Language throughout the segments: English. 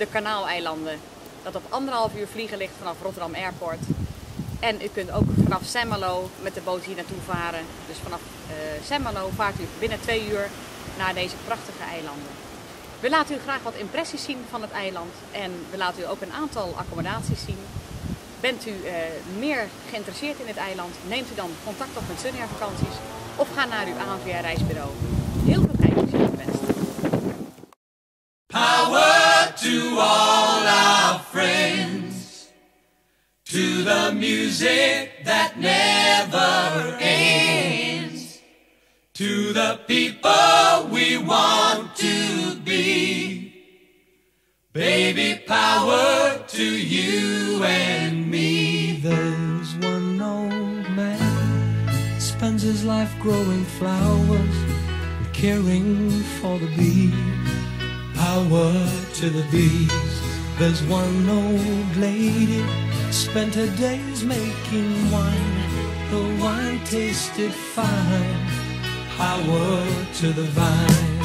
de Kanaaleilanden. Dat op anderhalf uur vliegen ligt vanaf Rotterdam Airport. En u kunt ook vanaf Saint-Malo met de boot hier naartoe varen. Dus vanaf uh, Saint-Malo vaart u binnen twee uur naar deze prachtige eilanden. We laten u graag wat impressies zien van het eiland en we laten u ook een aantal accommodaties zien. Bent u uh, meer geïnteresseerd in het eiland, neemt u dan contact op met Sunair Vakanties of ga naar uw ANVR reisbureau. Music that never ends, to the people we want to be. Baby, power to you and me. There's one old man spends his life growing flowers and caring for the bees. Power to the bees. There's one old lady spent her days making wine. The wine tasted fine. Power to the vine.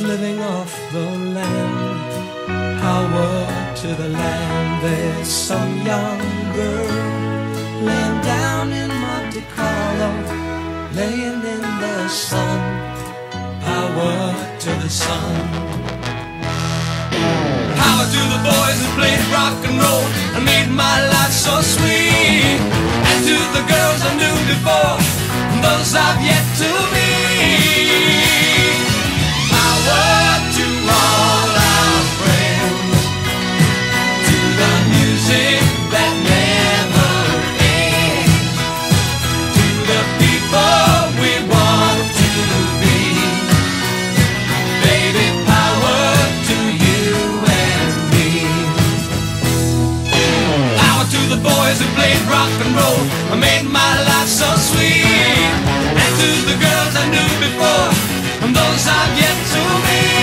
Living off the land. Power to the land. There's some young girl laying down in Monte Carlo, laying in the sun. Power to the sun. Power to the boys who played rock and roll and made my life so sweet. And to the girls I knew before, those I've yet boys who played rock and roll and made my life so sweet. And to the girls I knew before and those I've yet to meet.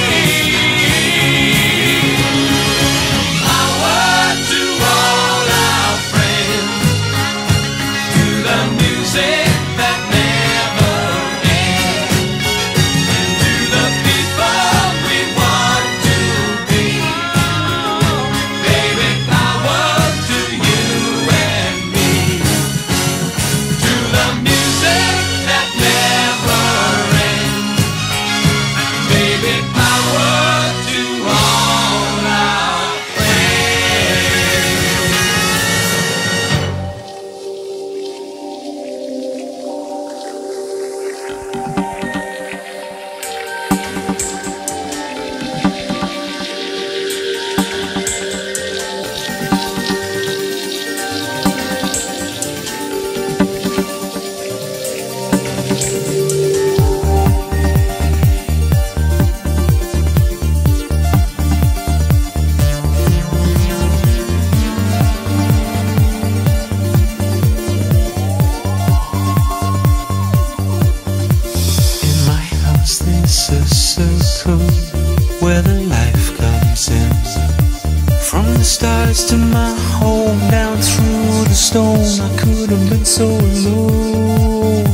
Stone, I could have been so alone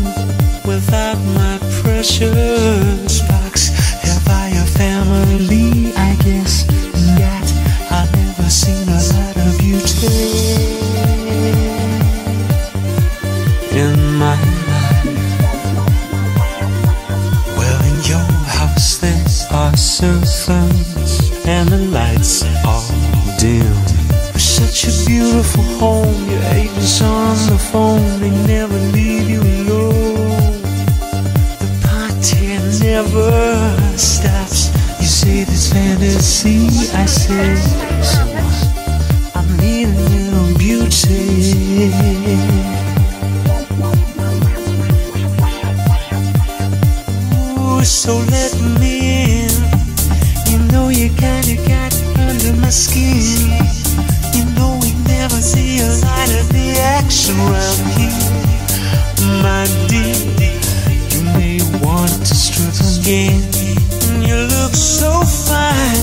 without my precious box. Have I a family? I guess yet I've never seen a lot of beauty in my life. Well, in your house there are servants and the lights such a beautiful home. Your agents on the phone, they never leave you alone. The party never stops. You say this fantasy, I say so. I'm needing you, beauty. so let me in. You know you kind of got under my skin. You know we never see a light of the action round here, my dear. You may want to again. You look so fine.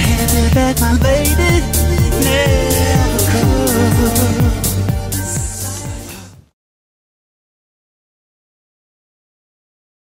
Baby, me back my lady, never could.